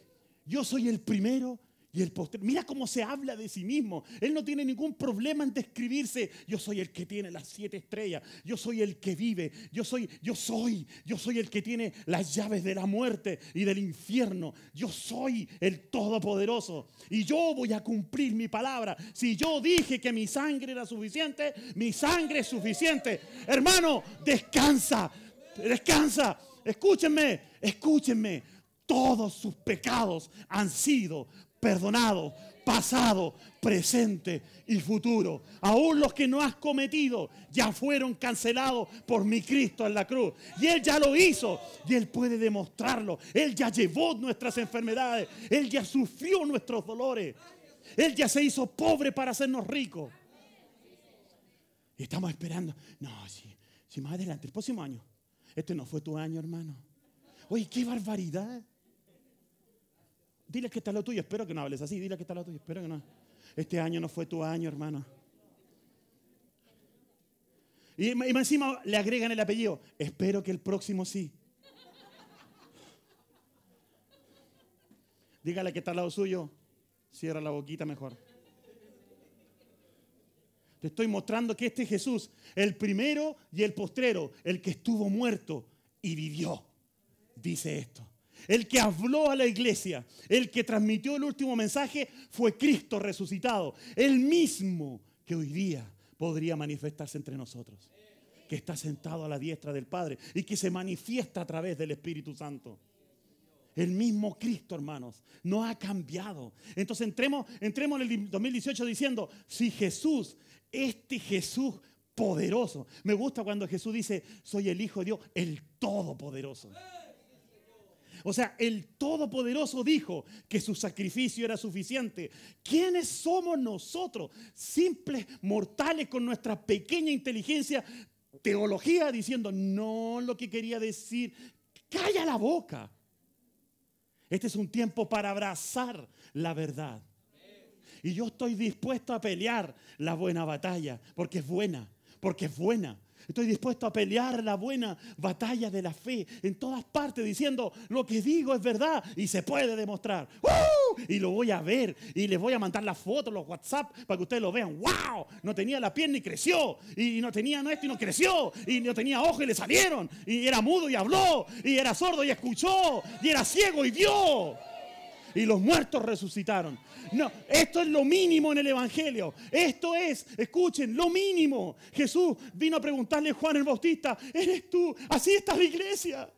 yo soy el primero y el postre, mira cómo se habla de sí mismo. Él no tiene ningún problema en describirse. Yo soy el que tiene las siete estrellas. Yo soy el que vive. Yo soy, yo soy, yo soy el que tiene las llaves de la muerte y del infierno. Yo soy el todopoderoso. Y yo voy a cumplir mi palabra. Si yo dije que mi sangre era suficiente, mi sangre es suficiente. Hermano, descansa. Descansa. Escúchenme, escúchenme. Todos sus pecados han sido perdonado, pasado, presente y futuro. Aún los que no has cometido ya fueron cancelados por mi Cristo en la cruz. Y Él ya lo hizo y Él puede demostrarlo. Él ya llevó nuestras enfermedades. Él ya sufrió nuestros dolores. Él ya se hizo pobre para hacernos ricos. Y estamos esperando. No, si, si más adelante, el próximo año. Este no fue tu año, hermano. Oye, qué barbaridad. Dile que está lo tuyo. Espero que no hables así. Dile que está lo tuyo. Espero que no. Este año no fue tu año, hermano. Y, encima le agregan el apellido. Espero que el próximo sí. Dígale que está al lado suyo. Cierra la boquita mejor. Te estoy mostrando que este Jesús, el primero y el postrero, el que estuvo muerto y vivió, dice esto. El que habló a la iglesia, el que transmitió el último mensaje fue Cristo resucitado. El mismo que hoy día podría manifestarse entre nosotros. que está sentado a la diestra del Padre y que se manifiesta a través del Espíritu Santo. El mismo Cristo, hermanos, no ha cambiado. Entonces entremos, entremos en el 2018 diciendo, si Jesús, este Jesús poderoso, me gusta cuando Jesús dice, soy el Hijo de Dios, el Todopoderoso. O sea, el Todopoderoso dijo que su sacrificio era suficiente. ¿Quiénes somos nosotros? Simples mortales con nuestra pequeña inteligencia, teología, diciendo, no lo que quería decir. Calla la boca. Este es un tiempo para abrazar la verdad. Y yo estoy dispuesto a pelear la buena batalla, porque es buena, porque es buena. Estoy dispuesto a pelear la buena batalla de la fe en todas partes diciendo lo que digo es verdad y se puede demostrar. Y lo voy a ver y les voy a mandar las fotos, los WhatsApp para que ustedes lo vean. ¡Wow! No tenía la pierna y creció. Y no tenía esto y no creció. Y no tenía ojos y le salieron. Y era mudo y habló. Y era sordo y escuchó. Y era ciego y vio y los muertos resucitaron. No, esto es lo mínimo en el Evangelio. Esto es, escuchen, lo mínimo. Jesús vino a preguntarle a Juan el Bautista, ¿eres tú? Así está la iglesia.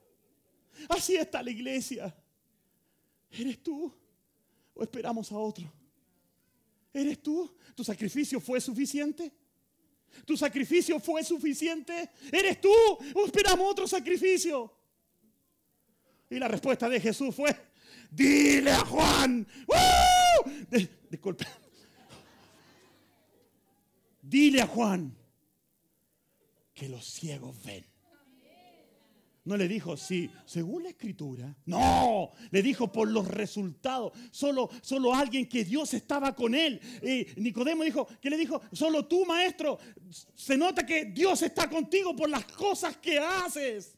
Así está la iglesia. ¿Eres tú? ¿O esperamos a otro? ¿Eres tú? ¿Tu sacrificio fue suficiente? ¿Tu sacrificio fue suficiente? ¿Eres tú? ¿O esperamos otro sacrificio? Y la respuesta de Jesús fue, Dile a Juan. disculpe. Dile a Juan que los ciegos ven. No le dijo, sí, según la escritura. No, le dijo por los resultados. Solo, solo alguien que Dios estaba con él. Nicodemo dijo, ¿qué le dijo? Solo tú, maestro. Se nota que Dios está contigo por las cosas que haces.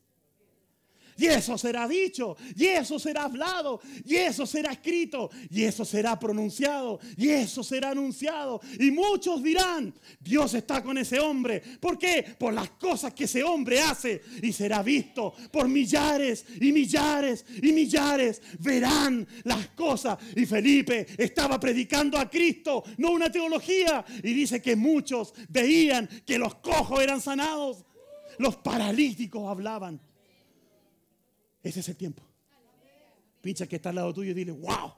Y eso será dicho, y eso será hablado, y eso será escrito, y eso será pronunciado, y eso será anunciado. Y muchos dirán, Dios está con ese hombre. ¿Por qué? Por las cosas que ese hombre hace. Y será visto por millares y millares y millares. Verán las cosas. Y Felipe estaba predicando a Cristo, no una teología. Y dice que muchos veían que los cojos eran sanados. Los paralíticos hablaban. Ese es el tiempo. Pincha que está al lado tuyo y dile, wow.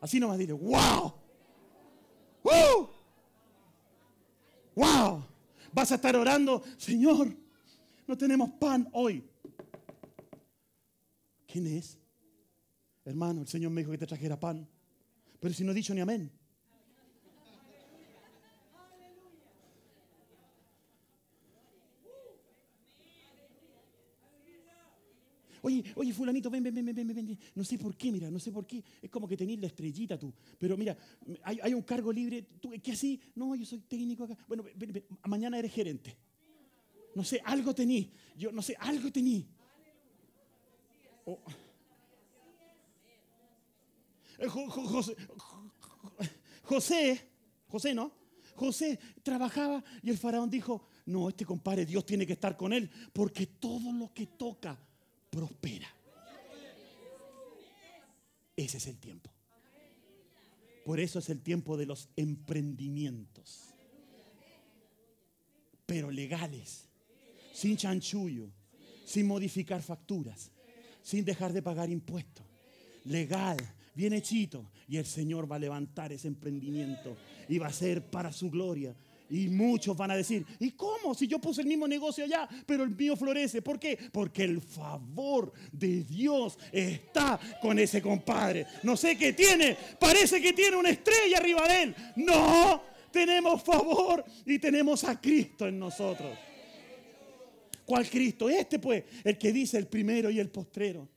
Así nomás dile, wow. ¡Wow! ¡Wow! Vas a estar orando, Señor, no tenemos pan hoy. ¿Quién es? Hermano, el Señor me dijo que te trajera pan. Pero si no he dicho ni amén. Oye, oye, fulanito, ven, ven, ven, ven, ven, ven. No sé por qué, mira, no sé por qué. Es como que tenés la estrellita tú. Pero mira, hay, un cargo libre. ¿Tú, ¿Qué así? No, yo soy técnico acá. Bueno, mañana eres gerente. No sé, algo tení. Yo no sé, algo tení. Oh. Eh, José, José, José, ¿no? José trabajaba y el faraón dijo, no, este compadre, Dios tiene que estar con él, porque todo lo que toca prospera. Ese es el tiempo. Por eso es el tiempo de los emprendimientos. Pero legales, sin chanchullo, sin modificar facturas, sin dejar de pagar impuestos. Legal, bien hechito. Y el Señor va a levantar ese emprendimiento y va a ser para su gloria y muchos van a decir, ¿y cómo? Si yo puse el mismo negocio allá, pero el mío florece. ¿Por qué? Porque el favor de Dios está con ese compadre. No sé qué tiene, parece que tiene una estrella arriba de él. No, tenemos favor y tenemos a Cristo en nosotros. ¿Cuál Cristo? Este pues, el que dice el primero y el postrero.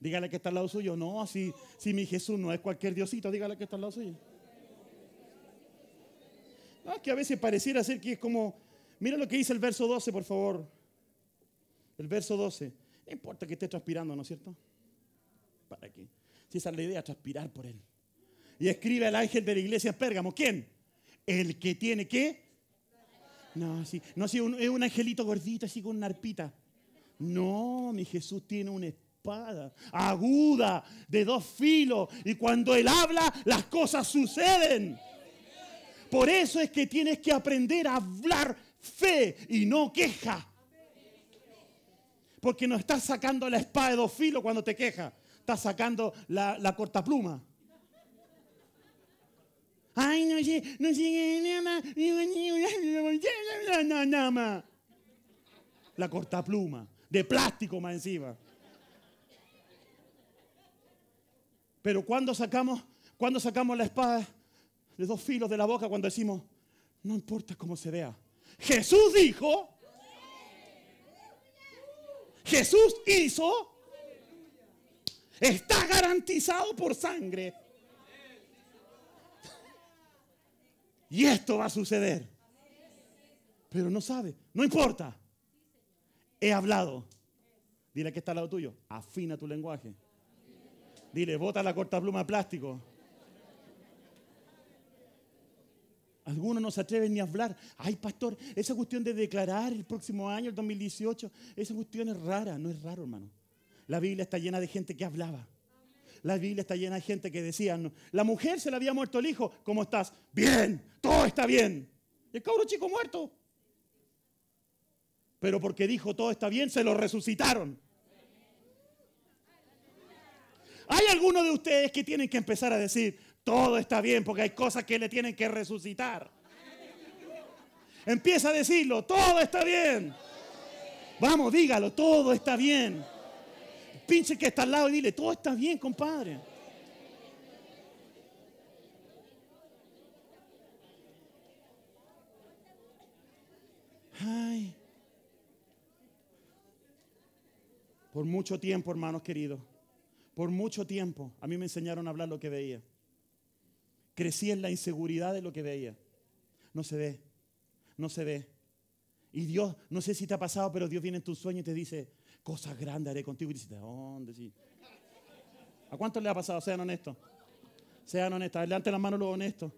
Dígale que está al lado suyo. No, si, si mi Jesús no es cualquier diosito, dígale que está al lado suyo. Ah, que a veces pareciera ser que es como, mira lo que dice el verso 12, por favor. El verso 12. No importa que esté transpirando, ¿no es cierto? ¿Para qué? Si esa es la idea, transpirar por él. Y escribe al ángel de la iglesia Pérgamo. ¿Quién? El que tiene qué? No, sí, no, sí, es un angelito gordito así con una arpita. No, mi Jesús tiene una espada aguda de dos filos. Y cuando Él habla, las cosas suceden. Por eso es que tienes que aprender a hablar fe y no queja. Porque no estás sacando la espada de dos filos cuando te quejas. Estás sacando la, la corta pluma. Ay, no sé, no sé, nada más. La corta pluma, de plástico más encima. Pero cuando sacamos, cuando sacamos la espada de dos filos de la boca, cuando decimos, no importa cómo se vea. Jesús dijo, Jesús hizo, está garantizado por sangre. Y esto va a suceder. Pero no sabe, no importa. He hablado. Dile que está al lado tuyo. Afina tu lenguaje. Dile, bota la corta pluma de plástico. Algunos no se atreven ni a hablar. Ay, pastor, esa cuestión de declarar el próximo año, el 2018, esa cuestión es rara. No es raro, hermano. La Biblia está llena de gente que hablaba. La Biblia está llena de gente que decía, la mujer se le había muerto el hijo. ¿Cómo estás? Bien, todo está bien. El cabro chico muerto. Pero porque dijo todo está bien, se lo resucitaron. Hay algunos de ustedes que tienen que empezar a decir, todo está bien porque hay cosas que le tienen que resucitar. Empieza a decirlo, todo está bien. Vamos, dígalo, todo está bien. Pinche que está al lado y dile, todo está bien, compadre. Ay. Por mucho tiempo, hermanos queridos, por mucho tiempo, a mí me enseñaron a hablar lo que veía. Crecí en la inseguridad de lo que veía. No se ve, no se ve. Y Dios, no sé si te ha pasado, pero Dios viene en tu sueño y te dice, cosas grandes haré contigo. Y dices, ¿de dónde? ¿A cuántos le ha pasado? Sean honestos. Sean honestos. Levante las manos los honestos.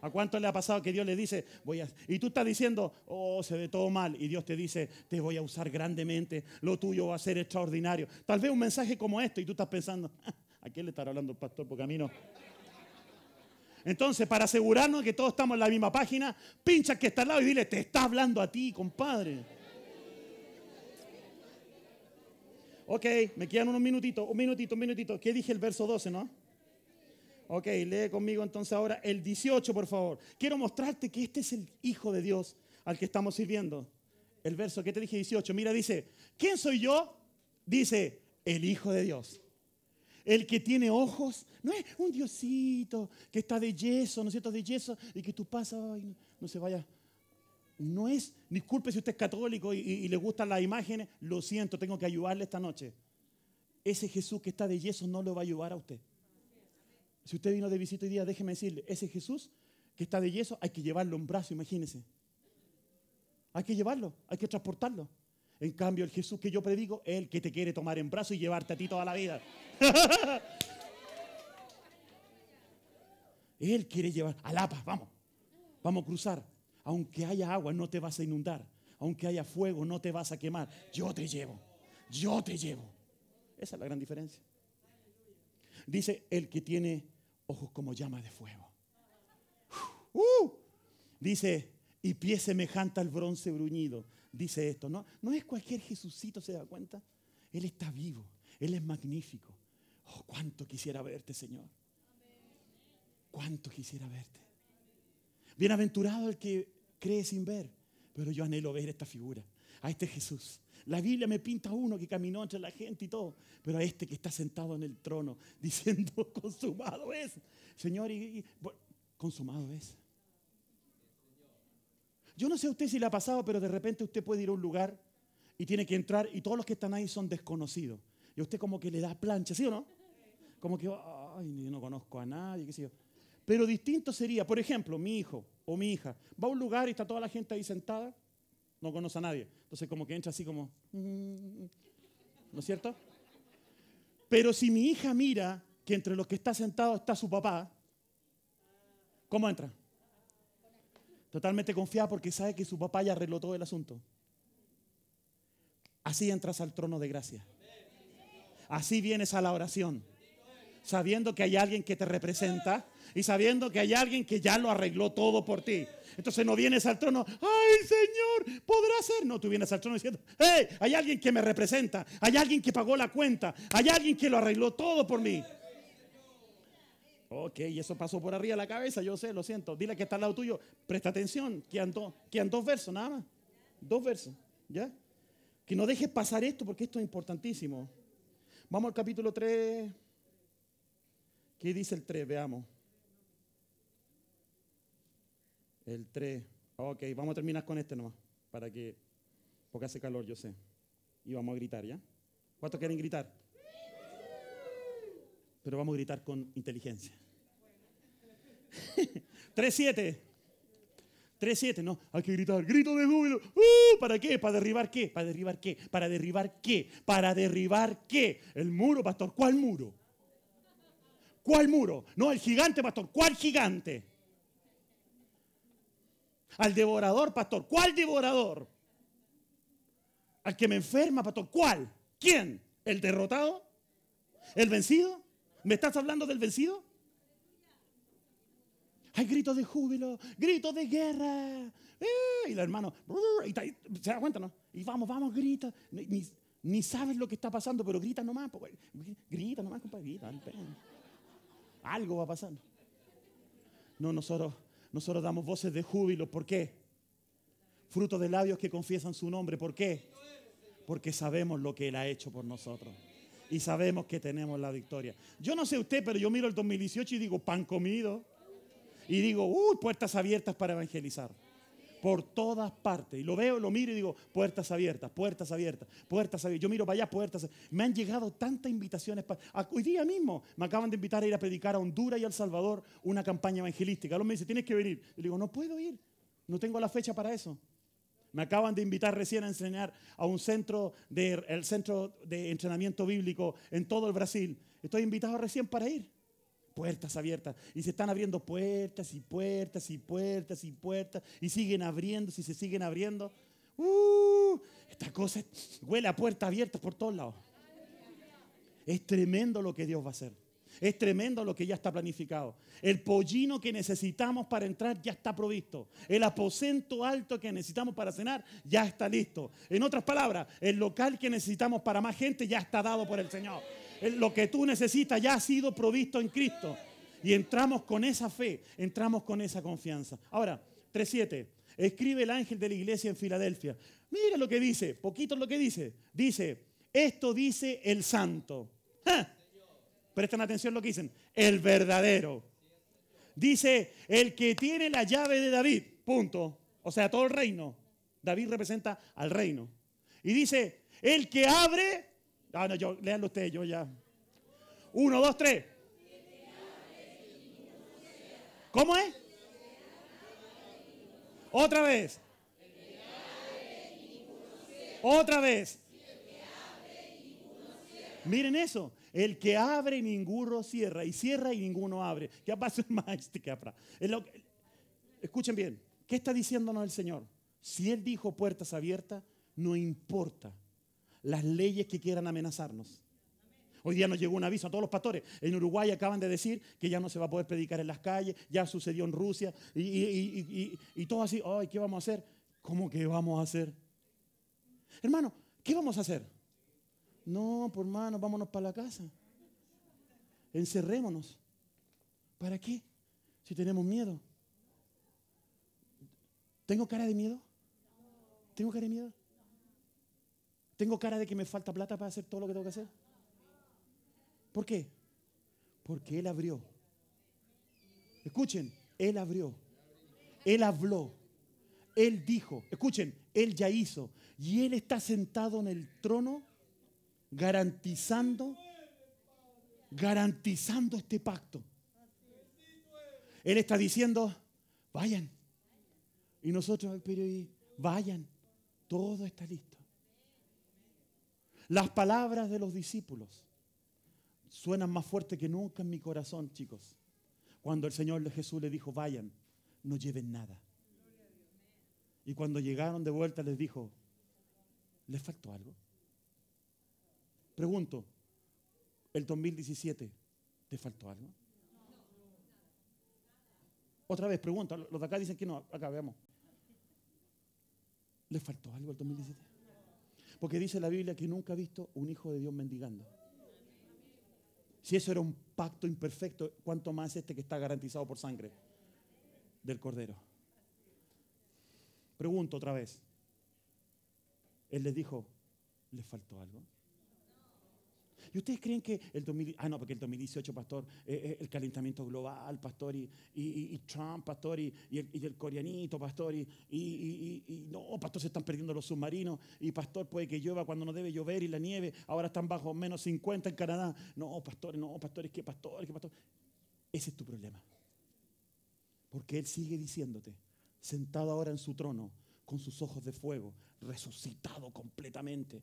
¿A cuántos le ha pasado que Dios le dice, voy a... Y tú estás diciendo, oh, se ve todo mal. Y Dios te dice, te voy a usar grandemente. Lo tuyo va a ser extraordinario. Tal vez un mensaje como este y tú estás pensando, ¿a quién le estará hablando el pastor? Porque a mí no. Entonces, para asegurarnos que todos estamos en la misma página, pincha que está al lado y dile, te está hablando a ti, compadre. Ok, me quedan unos minutitos, un minutito, un minutito. ¿Qué dije el verso 12, no? Ok, lee conmigo entonces ahora el 18, por favor. Quiero mostrarte que este es el Hijo de Dios al que estamos sirviendo. El verso que te dije 18, mira, dice, ¿quién soy yo? Dice, el Hijo de Dios. El que tiene ojos, no es un diosito que está de yeso, ¿no es cierto? De yeso y que tú pasas, no, se vaya. No es, disculpe si usted es católico y, le gustan las imágenes, lo siento, tengo que ayudarle esta noche. Ese Jesús que está de yeso no lo va a ayudar a usted. Si usted vino de visita hoy día, déjeme decirle, ese Jesús que está de yeso, hay que llevarlo en brazo, imagínese. Hay que llevarlo, hay que transportarlo. En cambio, el Jesús que yo predigo es el que te quiere tomar en brazo y llevarte a ti toda la vida. Él quiere llevar a Lapa, vamos, vamos a cruzar. Aunque haya agua, no te vas a inundar. Aunque haya fuego, no te vas a quemar. Yo te llevo, yo te llevo. Esa es la gran diferencia. Dice el que tiene ojos como llama de fuego. Uh, dice, y pie semejante al bronce bruñido. Dice esto, ¿no? No es cualquier Jesucito, ¿se da cuenta? Él está vivo, Él es magnífico. Oh, cuánto quisiera verte, Señor. Cuánto quisiera verte. Bienaventurado el que cree sin ver, pero yo anhelo ver esta figura, a este Jesús. La Biblia me pinta uno que caminó entre la gente y todo, pero a este que está sentado en el trono diciendo, consumado es. Señor, y, consumado es. Yo no sé a usted si le ha pasado, pero de repente usted puede ir a un lugar y tiene que entrar y todos los que están ahí son desconocidos. Y usted como que le da plancha, ¿sí o no? Como que, ay, no conozco a nadie, qué sé yo. Pero distinto sería, por ejemplo, mi hijo o mi hija va a un lugar y está toda la gente ahí sentada, no conoce a nadie. Entonces como que entra así como, ¿no es cierto? Pero si mi hija mira que entre los que está sentado está su papá, ¿cómo entra? Totalmente confiada porque sabe que su papá ya arregló todo el asunto. Así entras al trono de gracia. Así vienes a la oración sabiendo que hay alguien que te representa, y sabiendo que hay alguien que ya lo arregló todo por ti. Entonces no vienes al trono, ay Señor, podrá ser. No, tú vienes al trono diciendo, hey, hay alguien que me representa, hay alguien que pagó la cuenta, hay alguien que lo arregló todo por mí. Ok, y eso pasó por arriba de la cabeza, yo sé, lo siento. Dile que está al lado tuyo, presta atención, quedan, dos, quedan dos versos, nada más. Dos versos, ¿ya? Que no dejes pasar esto porque esto es importantísimo. Vamos al capítulo 3. ¿Qué dice el 3? Veamos. El 3. Ok, vamos a terminar con este nomás. Para que. Porque hace calor, yo sé. Y vamos a gritar, ¿ya? ¿Cuántos quieren gritar? Pero vamos a gritar con inteligencia. 3-7. 3-7, no, hay que gritar, grito de júbilo. Uh, ¿Para qué? ¿Para derribar qué? ¿Para derribar qué? ¿Para derribar qué? ¿Para derribar qué? El muro, pastor. ¿Cuál muro? ¿Cuál muro? No, el gigante, pastor. ¿Cuál gigante? Al devorador, pastor. ¿Cuál devorador? Al que me enferma, pastor. ¿Cuál? ¿Quién? ¿El derrotado? ¿El vencido? ¿Me estás hablando del vencido? Hay gritos de júbilo, gritos de guerra. Eh, y el hermano, se da cuenta, ¿no? Y vamos, vamos, grita. Ni, sabes lo que está pasando, pero grita nomás. Grita nomás, compadre, grita. Algo va pasando. No, nosotros, nosotros damos voces de júbilo. ¿Por qué? Fruto de labios que confiesan su nombre. ¿Por qué? Porque sabemos lo que Él ha hecho por nosotros. Y sabemos que tenemos la victoria. Yo no sé usted, pero yo miro el 2018 y digo, pan comido. Y digo, uy, puertas abiertas para evangelizar por todas partes. Y lo veo, lo miro y digo, puertas abiertas, puertas abiertas, puertas abiertas. Yo miro para allá, puertas. Me han llegado tantas invitaciones. Hoy día mismo me acaban de invitar a ir a predicar a Honduras y a El Salvador una campaña evangelística. Luego me dice, tienes que venir. Y le digo, no puedo ir, no tengo la fecha para eso. Me acaban de invitar recién a enseñar a un centro de, centro de entrenamiento bíblico en todo el Brasil. Estoy invitado recién para ir puertas abiertas. Y se están abriendo puertas y puertas y puertas y puertas. Y siguen abriendo, y se siguen abriendo. Uh, esta cosa huele a puertas abiertas por todos lados. Es tremendo lo que Dios va a hacer. Es tremendo lo que ya está planificado. El pollino que necesitamos para entrar ya está provisto. El aposento alto que necesitamos para cenar ya está listo. En otras palabras, el local que necesitamos para más gente ya está dado por el Señor lo que tú necesitas ya ha sido provisto en Cristo. Y entramos con esa fe, entramos con esa confianza. Ahora, 3.7. Escribe el ángel de la iglesia en Filadelfia. Mira lo que dice, poquito lo que dice. Dice, esto dice el santo. Presten atención lo que dicen. El verdadero. Dice, el que tiene la llave de David. Punto. O sea, todo el reino. David representa al reino. Y dice, el que abre Ah, no, yo, léanlo ustedes, yo ya. Uno, dos, tres. ¿Cómo es? Otra vez. Otra vez. Miren eso. El que abre ninguno cierra. Y cierra y ninguno abre. ¿Qué pasa que Escuchen bien. ¿Qué está diciéndonos el Señor? Si Él dijo puertas abiertas, no importa las leyes que quieran amenazarnos. Hoy día nos llegó un aviso a todos los pastores. En Uruguay acaban de decir que ya no se va a poder predicar en las calles, ya sucedió en Rusia y, todo así. Ay, ¿qué vamos a hacer? ¿Cómo que vamos a hacer? Hermano, ¿qué vamos a hacer? No, por hermano, vámonos para la casa. Encerrémonos. ¿Para qué? Si tenemos miedo. ¿Tengo cara de miedo? ¿Tengo cara de miedo? ¿Tengo cara de que me falta plata para hacer todo lo que tengo que hacer? ¿Por qué? Porque Él abrió. Escuchen, Él abrió. Él habló. Él dijo. Escuchen, Él ya hizo. Y Él está sentado en el trono garantizando, garantizando este pacto. Él está diciendo, vayan. Y nosotros, pero vayan, todo está listo. Las palabras de los discípulos suenan más fuerte que nunca en mi corazón, chicos. Cuando el Señor Jesús le dijo, vayan, no lleven nada. Y cuando llegaron de vuelta les dijo, ¿les faltó algo? Pregunto, el 2017, ¿te faltó algo? Otra vez, pregunta. Los de acá dicen que no. Acá, veamos. ¿Le faltó algo al 2017? Porque dice la Biblia que nunca ha visto un hijo de Dios mendigando. Si eso era un pacto imperfecto, ¿cuánto más este que está garantizado por sangre del Cordero? Pregunto otra vez. Él les dijo, ¿les faltó algo? ¿Y ustedes creen que el 2018, ah, no, porque el 2018, pastor, eh, eh, el calentamiento global, pastor, y, Trump, pastor, y, el, coreanito, pastor, y, no, pastor, se están perdiendo los submarinos, y pastor, puede que llueva cuando no debe llover y la nieve, ahora están bajo menos 50 en Canadá. No, pastor, no, pastor, es que pastor, es que pastor. Ese es tu problema. Porque Él sigue diciéndote, sentado ahora en su trono, con sus ojos de fuego, resucitado completamente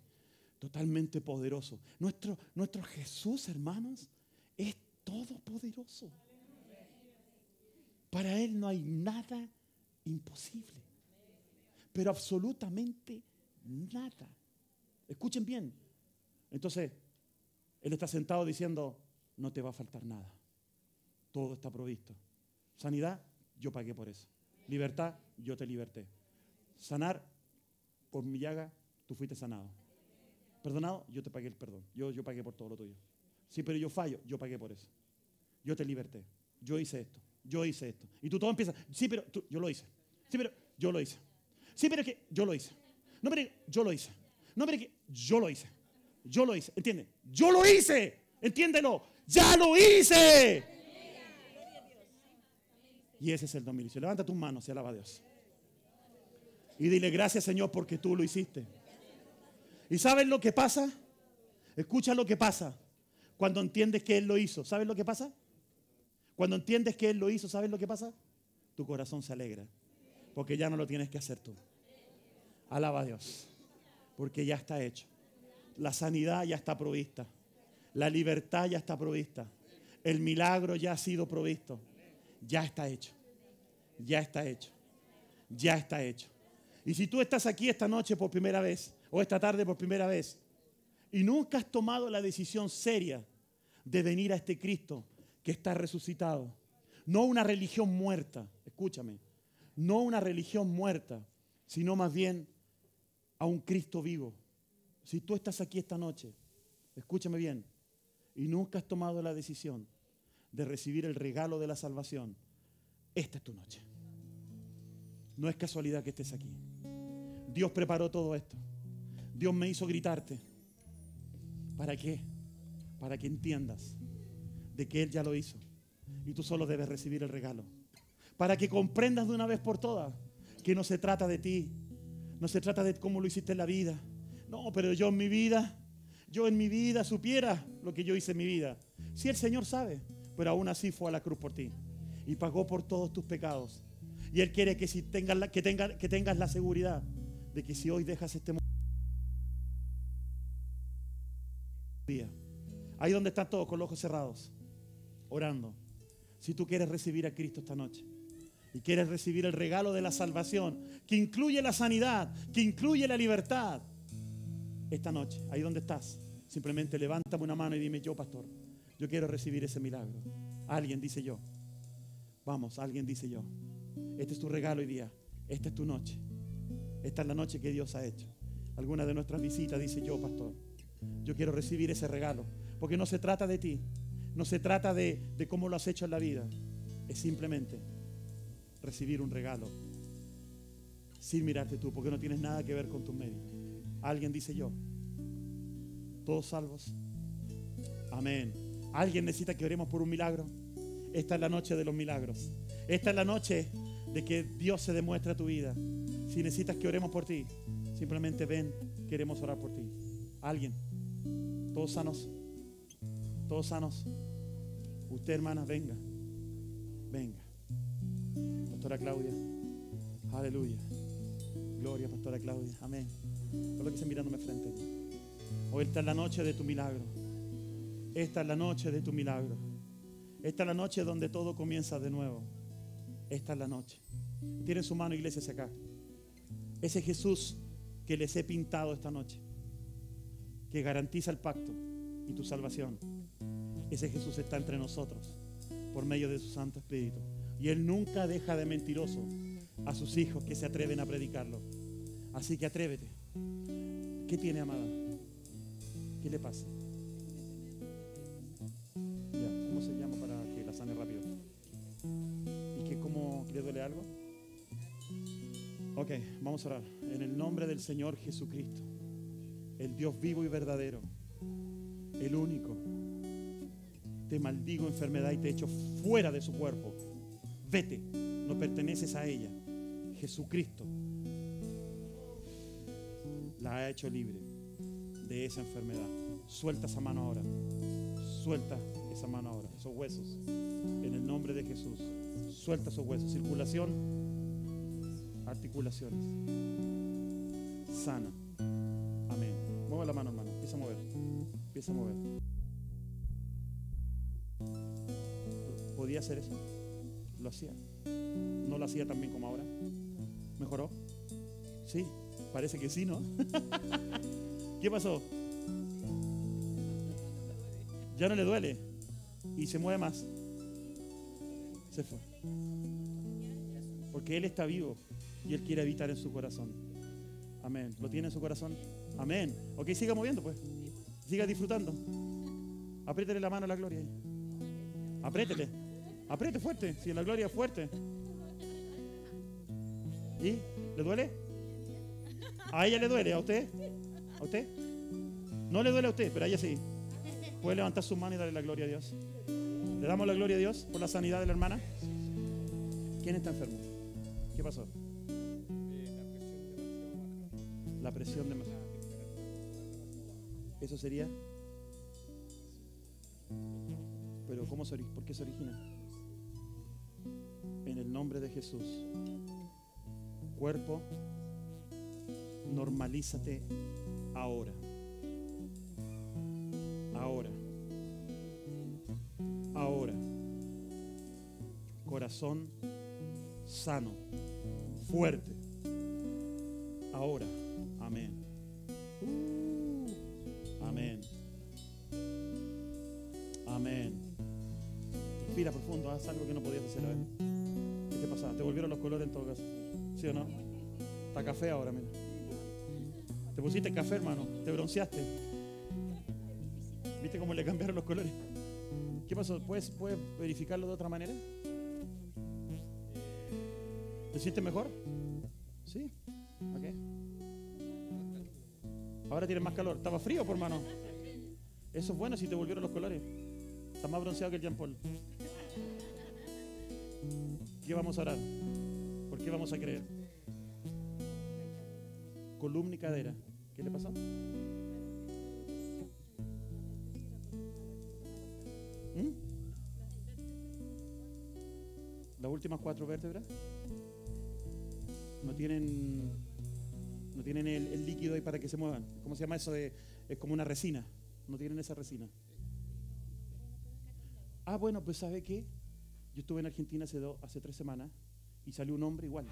totalmente poderoso. Nuestro, nuestro Jesús, hermanos, es todopoderoso. Para Él no hay nada imposible. Pero absolutamente nada. Escuchen bien. Entonces, Él está sentado diciendo, no te va a faltar nada. Todo está provisto. Sanidad, yo pagué por eso. Libertad, yo te liberté. Sanar, por mi llaga, tú fuiste sanado. Perdonado, yo te pagué el perdón. Yo, yo pagué por todo lo tuyo. Sí, pero yo fallo, yo pagué por eso. Yo te liberté. Yo hice esto. Yo hice esto. Y tú todo empiezas. Sí, pero yo lo hice. Sí, pero yo lo hice. Sí, pero que yo lo hice. No, pero yo lo hice. No, pero que yo lo hice. Yo lo hice. ¿Entiendes? Yo lo hice. Entiéndelo. Ya lo hice. Y ese es el dominio. Levanta tus manos y alaba a Dios. Y dile gracias Señor porque tú lo hiciste. ¿Y sabes lo que pasa? Escucha lo que pasa cuando entiendes que Él lo hizo. ¿Sabes lo que pasa? Cuando entiendes que Él lo hizo, ¿sabes lo que pasa? Tu corazón se alegra. Porque ya no lo tienes que hacer tú. Alaba a Dios. Porque ya está hecho. La sanidad ya está provista. La libertad ya está provista. El milagro ya ha sido provisto. Ya está hecho. Ya está hecho. Ya está hecho. Y si tú estás aquí esta noche por primera vez o esta tarde por primera vez y nunca has tomado la decisión seria de venir a este Cristo que está resucitado, no una religión muerta, escúchame, no una religión muerta, sino más bien a un Cristo vivo. Si tú estás aquí esta noche, escúchame bien, y nunca has tomado la decisión de recibir el regalo de la salvación, esta es tu noche. No es casualidad que estés aquí. Dios preparó todo esto. Dios me hizo gritarte. ¿Para qué? Para que entiendas de que Él ya lo hizo. Y tú solo debes recibir el regalo. Para que comprendas de una vez por todas que no se trata de ti. No se trata de cómo lo hiciste en la vida. No, pero yo en mi vida, yo en mi vida supiera lo que yo hice en mi vida. Si el Señor sabe, pero aún así fue a la cruz por ti. Y pagó por todos tus pecados. Y Él quiere que, si tengas la, que, tenga, que tengas la seguridad de que si hoy dejas este mundo, día. Ahí donde están todos con los ojos cerrados, orando. Si tú quieres recibir a Cristo esta noche y quieres recibir el regalo de la salvación, que incluye la sanidad, que incluye la libertad, esta noche, ahí donde estás, simplemente levántame una mano y dime yo, pastor, yo quiero recibir ese milagro. Alguien dice yo. Vamos, alguien dice yo. Este es tu regalo hoy día. Esta es tu noche. Esta es la noche que Dios ha hecho. Alguna de nuestras visitas dice yo, pastor. Yo quiero recibir ese regalo. Porque no se trata de ti. No se trata de, cómo lo has hecho en la vida. Es simplemente recibir un regalo. Sin mirarte tú. Porque no tienes nada que ver con tus medios. Alguien dice yo. Todos salvos. Amén. ¿Alguien necesita que oremos por un milagro? Esta es la noche de los milagros. Esta es la noche de que Dios se demuestra tu vida. Si necesitas que oremos por ti, simplemente ven, queremos orar por ti. Alguien. Todos sanos. Todos sanos. Usted, hermana, venga. Venga. Pastora Claudia. Aleluya. Gloria, Pastora Claudia. Amén. que se mirándome frente. Hoy esta es la noche de tu milagro. Esta es la noche de tu milagro. Esta es la noche donde todo comienza de nuevo. Esta es la noche. Tienen su mano, iglesia, hacia acá. Ese Jesús que les he pintado esta noche que garantiza el pacto y tu salvación. Ese Jesús está entre nosotros por medio de su Santo Espíritu. Y Él nunca deja de mentiroso a sus hijos que se atreven a predicarlo. Así que atrévete. ¿Qué tiene, amada? ¿Qué le pasa? ¿cómo se llama para que la sane rápido? ¿Y que cómo le duele algo? Ok, vamos a orar. En el nombre del Señor Jesucristo, el Dios vivo y verdadero, el único, te maldigo enfermedad y te echo fuera de su cuerpo. Vete, no perteneces a ella. Jesucristo la ha hecho libre de esa enfermedad. Suelta esa mano ahora. Suelta esa mano ahora, esos huesos. En el nombre de Jesús. Suelta esos huesos. Circulación, articulaciones. Sana. Mueve la mano, hermano. Empieza a mover. Empieza a mover. ¿Podía hacer eso? Lo hacía. No lo hacía tan bien como ahora. ¿Mejoró? Sí, parece que sí, ¿no? ¿Qué pasó? Ya no le duele. Y se mueve más. Se fue. Porque Él está vivo y Él quiere habitar en su corazón. Amén. ¿Lo tiene en su corazón? Amén. Ok, siga moviendo pues. Siga disfrutando. Apriétele la mano a la gloria. Apriétele. Apriete fuerte. Si la gloria es fuerte. ¿Y? ¿Le duele? ¿A ella le duele? ¿A usted? ¿A usted? No le duele a usted, pero a ella sí. Puede levantar su mano y darle la gloria a Dios. ¿Le damos la gloria a Dios por la sanidad de la hermana? ¿Quién está enfermo? ¿Qué pasó? La presión de... ¿Eso sería? Pero ¿cómo se, ¿por qué se origina? En el nombre de Jesús. Cuerpo, normalízate ahora. Ahora. Ahora. Corazón sano, fuerte. Ahora. Algo que no podías hacer. A ver. ¿Qué te pasa? ¿Te volvieron los colores en todo caso? ¿Sí o no? Está café ahora, mira. Te pusiste café, hermano. Te bronceaste. ¿Viste cómo le cambiaron los colores? ¿Qué pasó? ¿Puedes, ¿Puedes verificarlo de otra manera? ¿Te sientes mejor? Sí. Ok. Ahora tienes más calor. ¿Estaba frío, por mano? Eso es bueno si te volvieron los colores. Está más bronceado que el Jean Paul. ¿Qué vamos a orar? ¿Por qué vamos a creer? Columna y cadera. ¿Qué le pasó? ¿Mm? Las últimas cuatro vértebras no tienen no tienen el, el líquido ahí para que se muevan. ¿Cómo se llama eso? De, es como una resina. No tienen esa resina. Ah, bueno, pues ¿sabe qué? Yo estuve en Argentina hace, hace tres semanas y salió un hombre igual.